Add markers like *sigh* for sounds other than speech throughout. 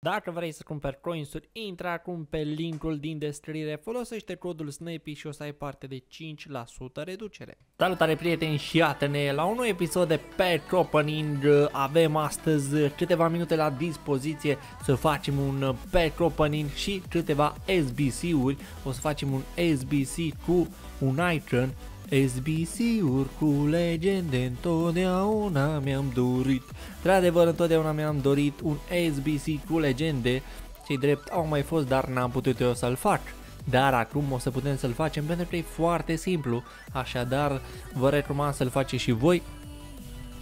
Dacă vrei să cumperi coinsuri, intră acum pe linkul din descriere, folosește codul SNAPY și o să ai parte de 5% reducere. Salutare prieteni și iată-ne la un nou episod de Pack Opening. Avem astăzi câteva minute la dispoziție să facem un Pack Opening și câteva SBC-uri. O să facem un SBC cu un Icon SBC-uri cu legende întotdeauna mi-am dorit. Într-adevăr întotdeauna mi-am dorit un SBC cu legende. Cei drept au mai fost dar n-am putut eu să-l fac. Dar acum o să putem să-l facem pentru că e foarte simplu. Așadar vă recomand să-l faceți și voi.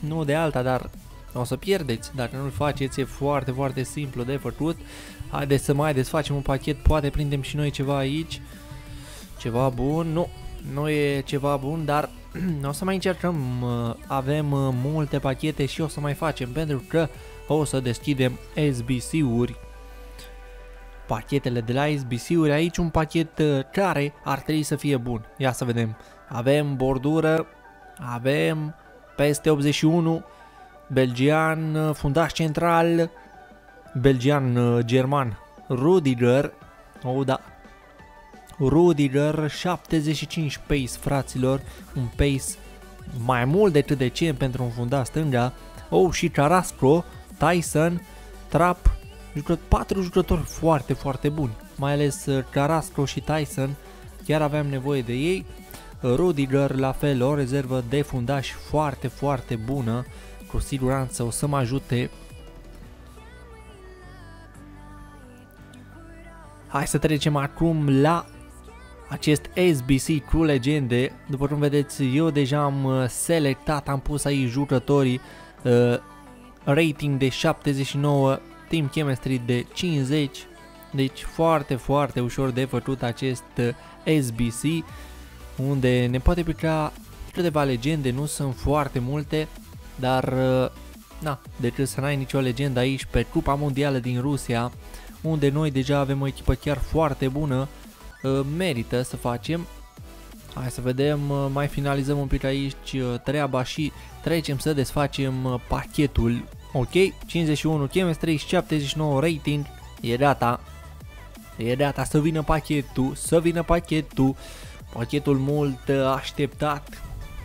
Nu de alta dar o să pierdeți. Dacă nu-l faceți, e foarte foarte simplu de făcut. Haideți să mai desfacem un pachet, poate prindem și noi ceva aici. Ceva bun, nu, nu e ceva bun, dar *clears throat* o să mai încercăm, avem uh, multe pachete și o să mai facem pentru că o să deschidem SBC-uri pachetele de la SBC-uri, aici un pachet uh, care ar trebui să fie bun. Ia să vedem. Avem bordură, avem peste 81, belgian, uh, fundaș central, belgian, german, Rudiger, oh da, Rudiger 75 pace fraților, un pace mai mult decât decent pentru un fundat stânga. Oh, și Carrasco, Tyson, Trap, jucă, patru jucători foarte, foarte buni. Mai ales uh, Carrasco și Tyson, chiar aveam nevoie de ei. Rudiger, la fel, o rezervă de fundaș foarte, foarte bună. Cu siguranță o să mă ajute Hai să trecem acum la acest SBC cu legende. După cum vedeți, eu deja am uh, selectat, am pus aici jucătorii, uh, rating de 79, team chemistry de 50, deci foarte, foarte ușor de făcut acest uh, SBC, unde ne poate pica câteva legende, nu sunt foarte multe, dar uh, na, decât să n-ai nicio legendă aici pe Cupa Mondială din Rusia, unde noi deja avem o echipă chiar foarte bună, Uh, merită să facem. Hai să vedem, uh, mai finalizăm un pic aici uh, treaba și trecem să desfacem pachetul. Ok, 51 chemistry, 79 rating, e data. E data să vină pachetul, să vină pachetul. Pachetul mult așteptat,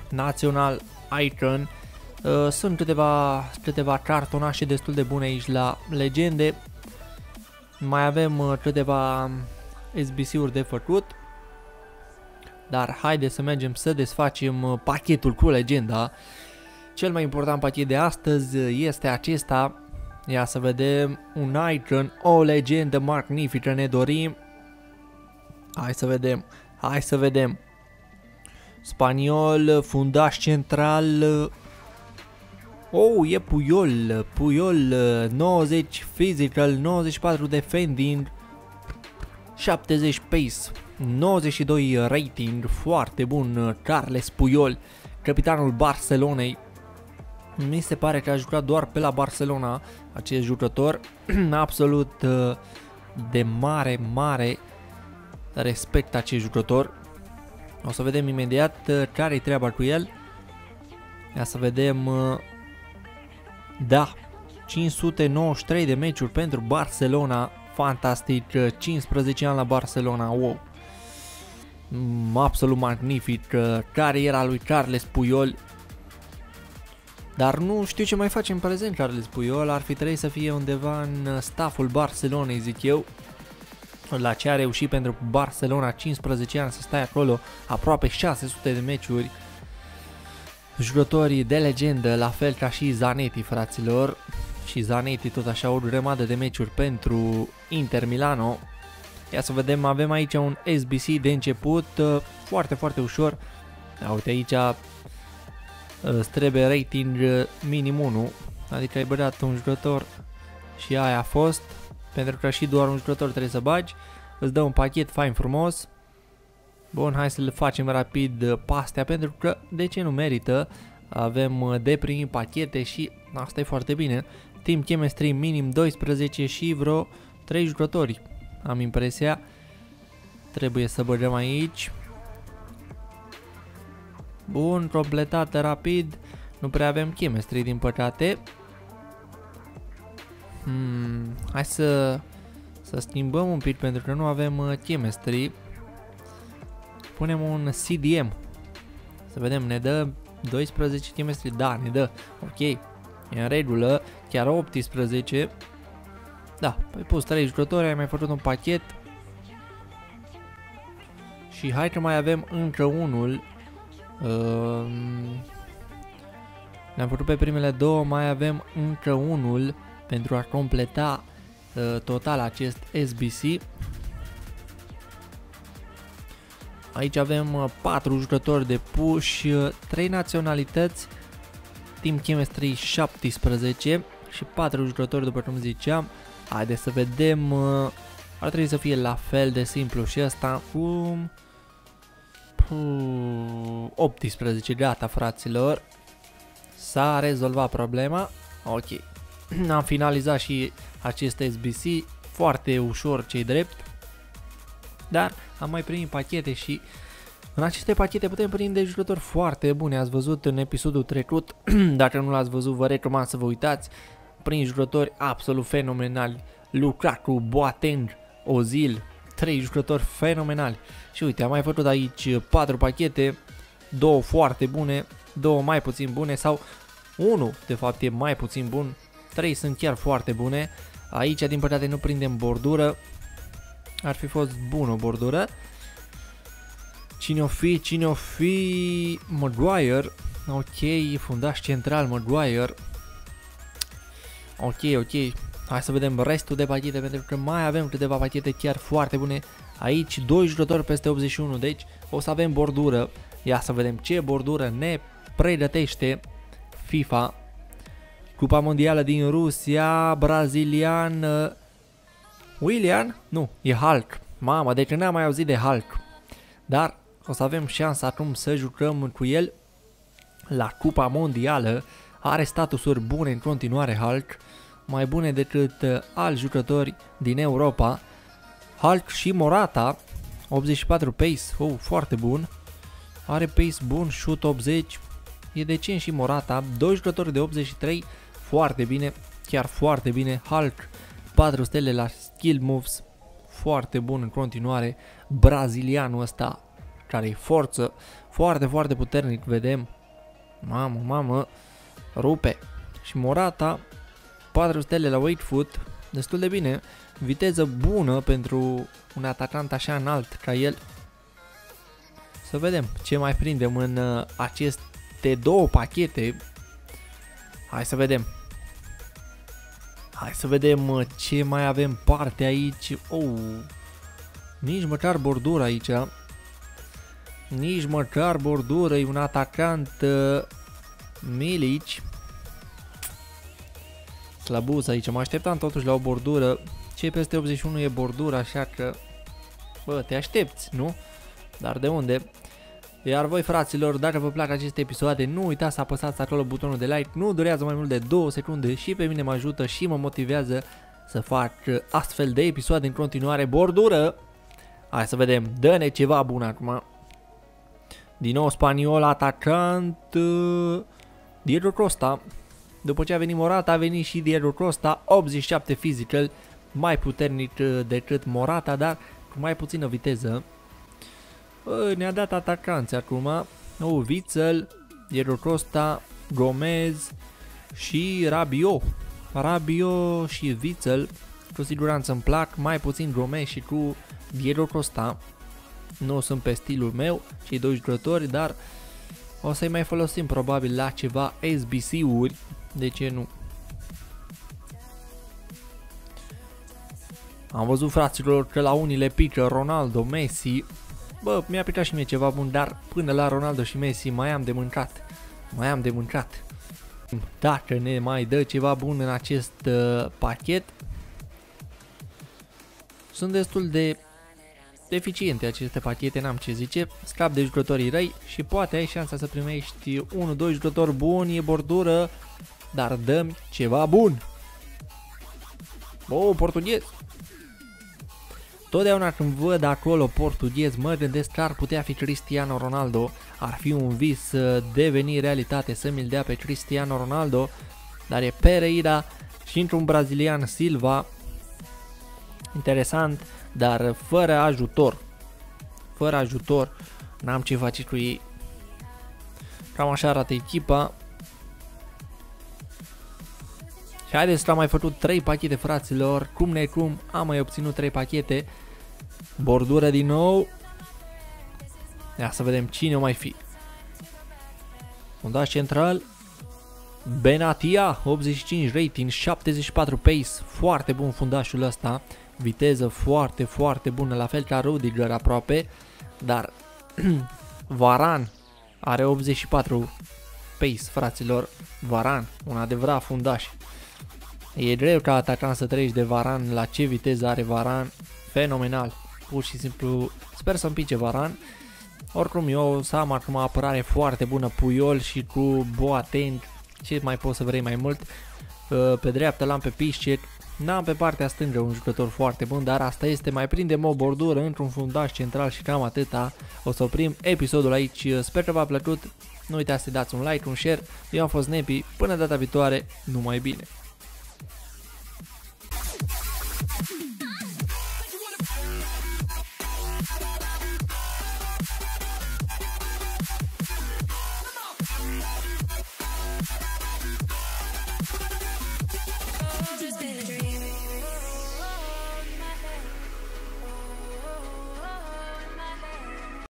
Național Icon. Sunt câteva, câteva cartonașe destul de bune aici la legende. Mai avem câteva SBC-uri de făcut. Dar haide să mergem să desfacem uh, pachetul cu legenda. Cel mai important pachet de astăzi uh, este acesta. Ia să vedem un icon, o legendă magnifică ne dorim. Hai să vedem, hai să vedem. Spaniol, fundaș central. Oh, e Puyol, Puyol 90 physical, 94 defending. 70 pace, 92 rating, foarte bun, Carles Puyol, capitanul Barcelonei. Mi se pare că a jucat doar pe la Barcelona acest jucător, *clears throat* absolut uh, de mare, mare respect acest jucător. O să vedem imediat uh, care-i treaba cu el. Ia să vedem... Uh, da, 593 de meciuri pentru Barcelona, fantastic, 15 ani la Barcelona, wow. Mm, absolut magnific, cariera lui Carles Puyol. Dar nu știu ce mai face în prezent Carles Puyol, ar fi trebuit să fie undeva în stafful Barcelonei, zic eu. La ce a reușit pentru Barcelona 15 ani să stai acolo, aproape 600 de meciuri. Jucătorii de legendă, la fel ca și Zanetti, fraților și Zanetti tot așa o grămadă de meciuri pentru Inter Milano. Ia să vedem, avem aici un SBC de început, uh, foarte, foarte ușor. Da, uite aici uh, îți trebuie rating uh, minim 1, adică ai băgat un jucător și aia a fost, pentru că și doar un jucător trebuie să bagi. Îți dă un pachet fain frumos. Bun, hai să le facem rapid pastea pentru că de ce nu merită. Avem de primit pachete și asta e foarte bine. Team Chemistry minim 12 și vreo 3 jucători. Am impresia. Trebuie să băgăm aici. Bun, completată rapid. Nu prea avem chemistry din păcate. Hmm, hai să, să schimbăm un pic pentru că nu avem uh, chemistry. Punem un CDM. Să vedem, ne dă 12 chemistry? Da, ne dă. Ok, e în regulă. Chiar 18. Da, păi pus 3 jucători, ai mai făcut un pachet. Și hai că mai avem încă unul. Uh, Le-am făcut pe primele două, mai avem încă unul pentru a completa uh, total acest SBC. Aici avem uh, 4 jucători de push, uh, 3 naționalități, Team Chemistry 17 și 4 jucători după cum ziceam. Haideți să vedem, uh, ar trebui să fie la fel de simplu și asta cu 18, gata fraților. S-a rezolvat problema. Ok. *clears throat* Am finalizat și acest SBC foarte ușor cei drept. Dar am mai primit pachete și în aceste pachete putem prinde jucători foarte bune. Ați văzut în episodul trecut, *clears throat* dacă nu l-ați văzut vă recomand să vă uitați. Prin jucători absolut fenomenali. Lukaku, Boateng, Ozil, trei jucători fenomenali. Și uite, am mai făcut aici 4 pachete, două foarte bune, două mai puțin bune sau unul de fapt e mai puțin bun, trei sunt chiar foarte bune. Aici din păcate nu prindem bordură, ar fi fost bună o bordură. Cine o fi? Cine o fi? Maguire. Ok, fundaș central Maguire. Ok, ok. Hai să vedem restul de pachete pentru că mai avem câteva pachete chiar foarte bune. Aici doi jucători peste 81, deci o să avem bordură. Ia să vedem ce bordură ne pregătește FIFA. Cupa Mondială din Rusia, brazilian... William? Nu, e Hulk. Mamă, deci n-am mai auzit de Hulk. Dar o să avem șansa acum să jucăm cu el la Cupa Mondială. Are statusuri bune în continuare Hulk mai bune decât uh, alți jucători din Europa. Hulk și Morata, 84 pace, oh, foarte bun. Are pace bun, shoot 80, e decent și Morata. Doi jucători de 83, foarte bine, chiar foarte bine. Hulk, 4 stele la skill moves, foarte bun în continuare. Brazilianul ăsta, care e forță, foarte, foarte puternic, vedem. Mamă, mamă, rupe. Și Morata, 4 stele la weight foot, destul de bine. Viteză bună pentru un atacant așa înalt ca el. Să vedem ce mai prindem în uh, aceste două pachete. Hai să vedem. Hai să vedem uh, ce mai avem parte aici. Oh, nici măcar bordură aici. Nici măcar bordură, e un atacant uh, Milici slăbuz aici. Mă așteptam totuși la o bordură. Ce peste 81 e bordură, așa că... Bă, te aștepți, nu? Dar de unde? Iar voi fraților, dacă vă plac aceste episoade, nu uitați să apăsați acolo butonul de like, nu durează mai mult de 2 secunde și pe mine mă ajută și mă motivează să fac astfel de episoade în continuare. Bordură! Hai să vedem, dă-ne ceva bun acum. Din nou spaniol, atacant... Uh, Diego Costa. După ce a venit Morata, a venit și Diego Costa, 87 physical, mai puternic uh, decât Morata, dar cu mai puțină viteză. Ne-a dat atacanți acum. Oh, Witzel, Diego Costa, Gomez și Rabio. Rabio și Witzel cu siguranță îmi plac, mai puțin Gomez și cu Diego Costa. Nu sunt pe stilul meu, cei doi jucători, dar o să-i mai folosim probabil la ceva SBC-uri de ce nu? Am văzut fraților că la unii le pică Ronaldo, Messi. Bă, mi-a picat și mie ceva bun, dar până la Ronaldo și Messi mai am de mâncat. Mai am de mâncat. Dacă ne mai dă ceva bun în acest uh, pachet, sunt destul de deficiente aceste pachete, n-am ce zice, scap de jucătorii răi și poate ai șansa să primești 1-2 jucători buni, e bordură, dar dăm ceva bun. Oh, portughez. Totdeauna când văd acolo portughez, mă gândesc că ar putea fi Cristiano Ronaldo. Ar fi un vis să deveni realitate să mi-l dea pe Cristiano Ronaldo, dar e Pereira Și într-un brazilian Silva, interesant, dar fără ajutor. Fără ajutor, n-am ce face cu ei. Cam așa arată echipa. Și haideți că am mai făcut 3 pachete fraților, cum ne cum am mai obținut 3 pachete. Bordură din nou. Ia să vedem cine o mai fi. Fundaș central. Benatia, 85 rating, 74 pace, foarte bun fundașul ăsta. Viteză foarte, foarte bună, la fel ca Rudiger aproape. Dar *clears throat* Varan are 84 pace, fraților. Varan, un adevărat fundaș. E greu ca atacant să treci de Varan la ce viteză are Varan. Fenomenal. Pur și simplu sper să împice Varan. Oricum eu să am acum apărare foarte bună Puyol și cu Boateng. Ce mai poți să vrei mai mult? Uh, pe dreapta l-am pe Piszczek. N-am pe partea stângă un jucător foarte bun, dar asta este, mai prindem o bordură într-un fundaș central și cam atâta. O să oprim episodul aici, sper că v-a plăcut, nu uitați să dați un like, un share, eu am fost Nepi, până data viitoare, numai bine!